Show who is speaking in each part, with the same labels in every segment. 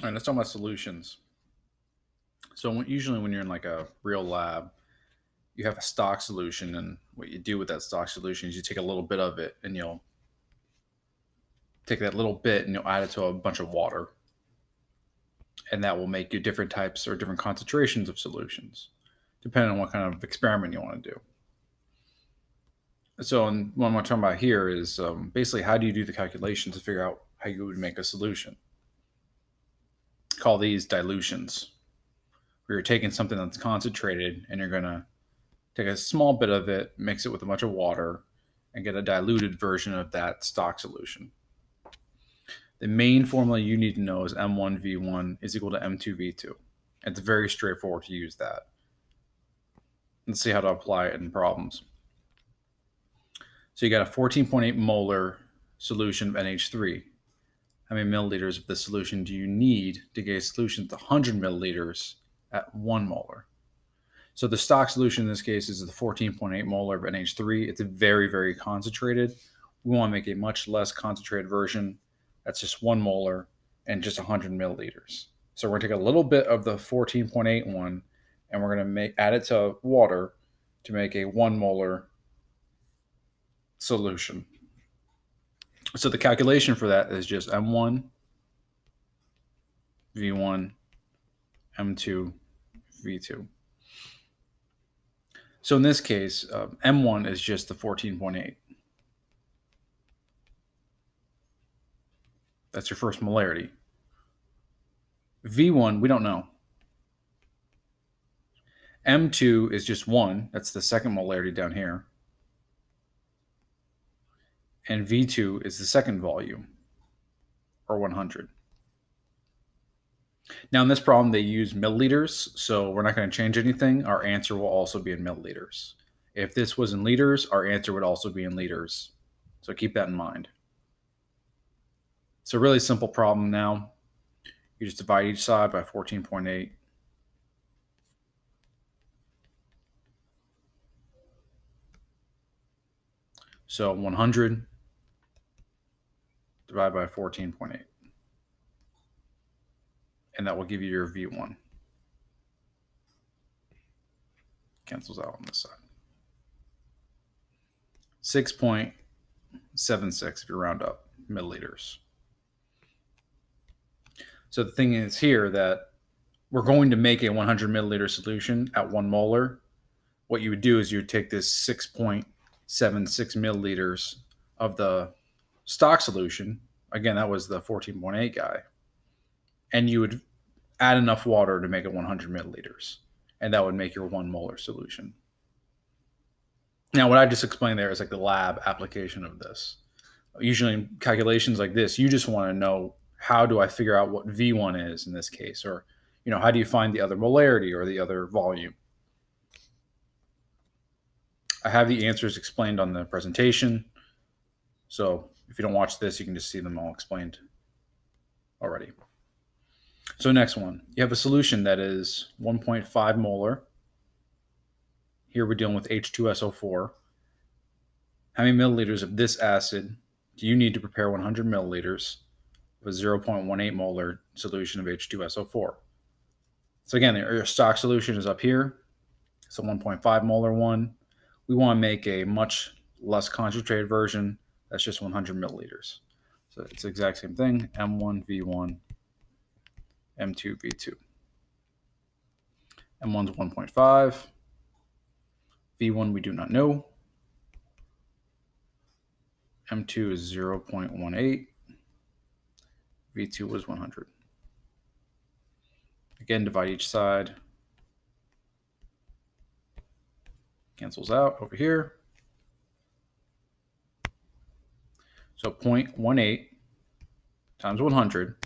Speaker 1: All right, let's talk about solutions. So usually when you're in like a real lab, you have a stock solution, and what you do with that stock solution is you take a little bit of it and you'll take that little bit and you'll add it to a bunch of water, and that will make you different types or different concentrations of solutions, depending on what kind of experiment you want to do. So, and what I'm talking about here is um, basically how do you do the calculations to figure out how you would make a solution? Call these dilutions. Where you're taking something that's concentrated and you're going to take a small bit of it, mix it with a bunch of water, and get a diluted version of that stock solution. The main formula you need to know is M1V1 is equal to M2V2. It's very straightforward to use that. Let's see how to apply it in problems. So you got a 14.8 molar solution of NH3. How many milliliters of this solution do you need to get a solution to 100 milliliters at one molar? So the stock solution in this case is the 14.8 molar of NH3. It's very, very concentrated. We want to make a much less concentrated version. That's just one molar and just 100 milliliters. So we're going to take a little bit of the 14.8 one and we're going to make add it to water to make a one molar solution. So the calculation for that is just M1, V1, M2, V2. So in this case, uh, M1 is just the 14.8. That's your first molarity. V1, we don't know. M2 is just 1. That's the second molarity down here. And V2 is the second volume, or 100. Now in this problem, they use milliliters, so we're not going to change anything. Our answer will also be in milliliters. If this was in liters, our answer would also be in liters. So keep that in mind. It's a really simple problem now. You just divide each side by 14.8. So 100 divided by 14.8 and that will give you your V1. Cancels out on this side. 6.76 if you round up milliliters. So the thing is here that we're going to make a 100 milliliter solution at one molar. What you would do is you would take this 6.76 milliliters of the stock solution. Again, that was the 14.8 guy. And you would add enough water to make it 100 milliliters, and that would make your one molar solution. Now, what I just explained there is like the lab application of this. Usually, in calculations like this, you just want to know how do I figure out what V1 is in this case, or you know, how do you find the other molarity or the other volume? I have the answers explained on the presentation. So if you don't watch this, you can just see them all explained already. So next one, you have a solution that is 1.5 molar. Here we're dealing with H2SO4. How many milliliters of this acid do you need to prepare 100 milliliters of a 0.18 molar solution of H2SO4? So again, your stock solution is up here. It's a 1.5 molar one. We want to make a much less concentrated version. That's just 100 milliliters. So it's the exact same thing, M1V1 M2 V2. M1's 1.5. V1 we do not know. M2 is 0.18. V2 was 100. Again, divide each side. Cancels out over here. So 0.18 times 100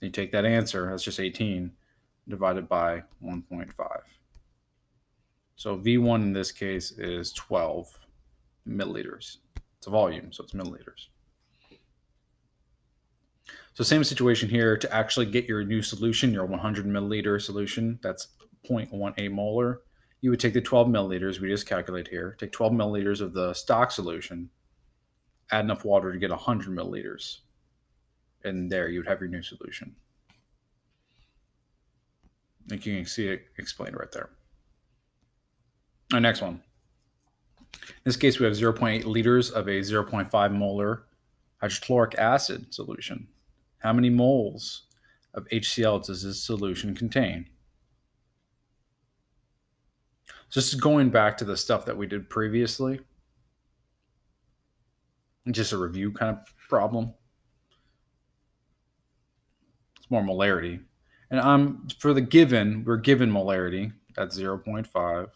Speaker 1: you take that answer, that's just 18, divided by 1.5. So V1 in this case is 12 milliliters. It's a volume, so it's milliliters. So same situation here to actually get your new solution, your 100 milliliter solution, that's 0.18 molar. You would take the 12 milliliters we just calculate here, take 12 milliliters of the stock solution, add enough water to get 100 milliliters and there you'd have your new solution. Like you can see it explained right there. Our next one. In this case, we have 0.8 liters of a 0.5 molar hydrochloric acid solution. How many moles of HCl does this solution contain? Just going back to the stuff that we did previously, just a review kind of problem. It's more molarity. And I'm for the given, we're given molarity at 0.5.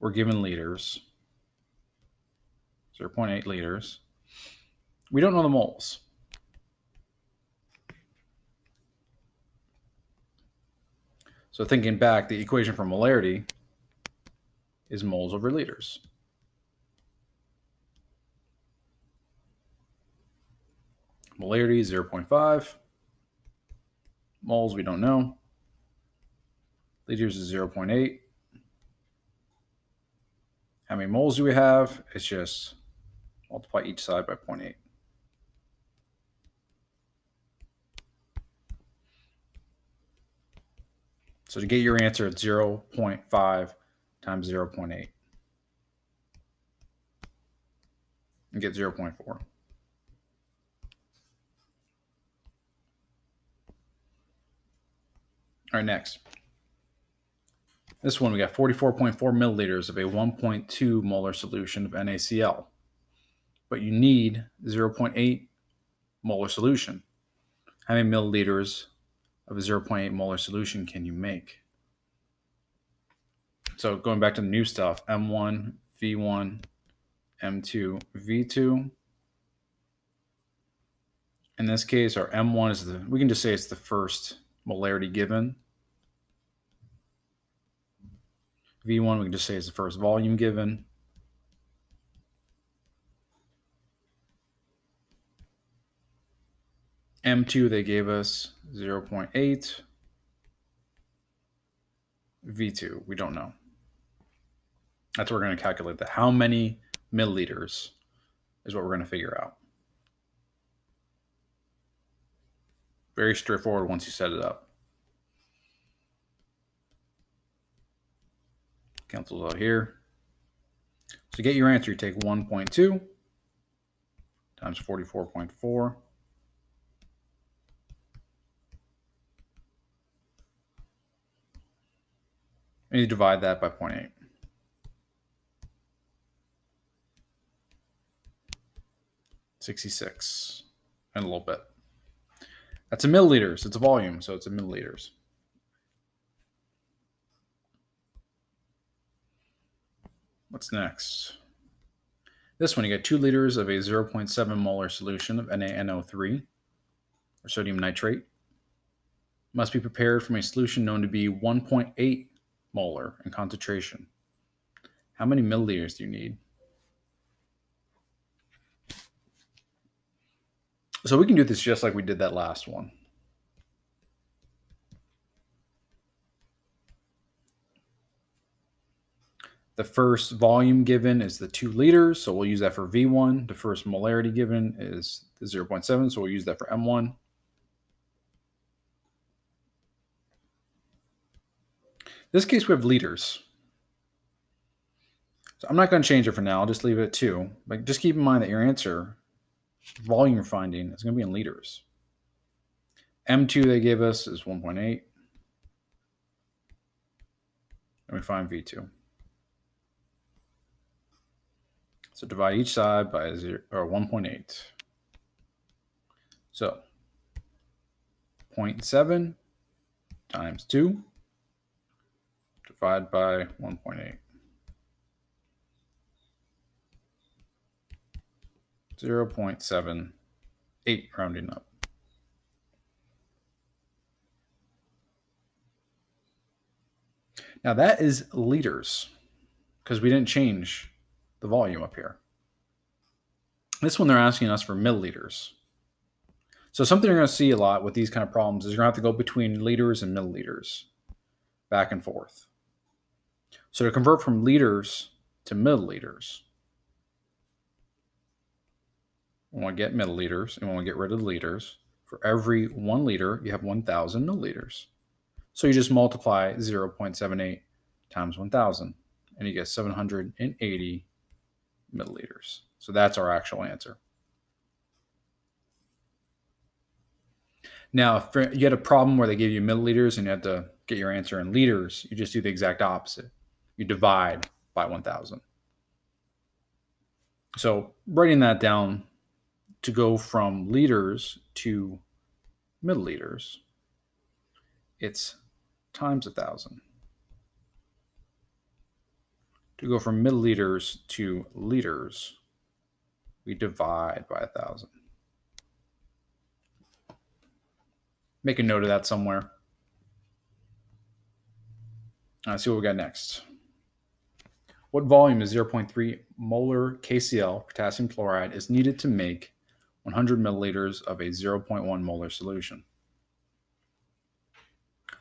Speaker 1: We're given liters. 0.8 liters. We don't know the moles. So thinking back, the equation for molarity is moles over liters. Molarity 0.5. Moles we don't know. Liters is 0.8. How many moles do we have? It's just multiply each side by 0.8. So to get your answer, it's 0.5 times 0.8. And get 0.4. All right, next. This one, we got 44.4 milliliters of a 1.2 molar solution of NaCl. But you need 0.8 molar solution. How many milliliters of a 0.8 molar solution can you make? So going back to the new stuff, M1, V1, M2, V2. In this case, our M1 is the, we can just say it's the first molarity given. V1, we can just say it's the first volume given. M2, they gave us 0 0.8. V2, we don't know. That's what we're going to calculate that. How many milliliters is what we're going to figure out. Very straightforward once you set it up. Cancels out here. So get your answer, you take 1.2 times 44.4 And you divide that by 0.8. Sixty-six and a little bit. That's a milliliters. It's a volume, so it's a milliliters. What's next? This one, you get two liters of a 0.7 molar solution of NaNO3, or sodium nitrate. Must be prepared from a solution known to be 1.8 molar in concentration. How many milliliters do you need? So we can do this just like we did that last one. The first volume given is the 2 liters, so we'll use that for V1. The first molarity given is the 0.7, so we'll use that for M1. this case, we have liters. So I'm not going to change it for now. I'll just leave it at 2. But just keep in mind that your answer, volume finding, is going to be in liters. M2 they gave us is 1.8. And we find V2. So divide each side by 0, or 1.8. So 0.7 times 2 divided by 1.8. 0 0.78 rounding up. Now that is liters because we didn't change the volume up here. This one they're asking us for milliliters. So something you're going to see a lot with these kind of problems is you're going to have to go between liters and milliliters, back and forth. So to convert from liters to milliliters, we want to get milliliters and we want to get rid of the liters. For every one liter, you have 1,000 milliliters. So you just multiply 0.78 times 1,000, and you get 780 milliliters. So that's our actual answer. Now, if you had a problem where they give you milliliters and you have to get your answer in liters, you just do the exact opposite. You divide by 1,000. So writing that down to go from liters to milliliters, it's times a thousand. To go from milliliters to liters, we divide by a thousand. Make a note of that somewhere. Let's see what we got next. What volume is 0.3 molar KCl, potassium chloride, is needed to make 100 milliliters of a 0.1 molar solution?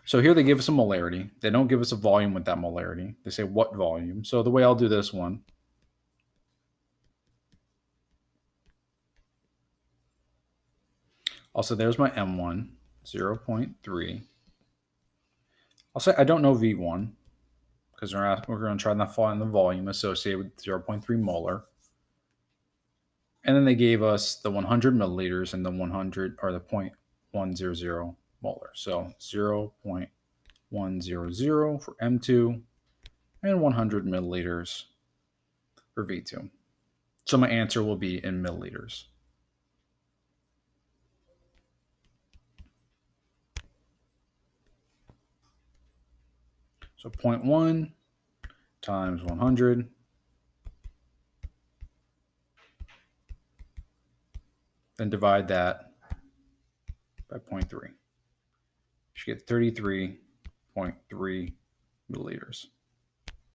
Speaker 1: So here they give us a molarity. They don't give us a volume with that molarity. They say what volume. So the way I'll do this one, also there's my M1. 0.3. I'll say I don't know V1 because we're, going to try to find the volume associated with 0.3 molar. And then they gave us the 100 milliliters and the 100 or the 0.100 molar. So 0.100 for M2 and 100 milliliters for V2. So my answer will be in milliliters. So 0.1 times 100 then divide that by 0.3. You should get 33.3 milliliters.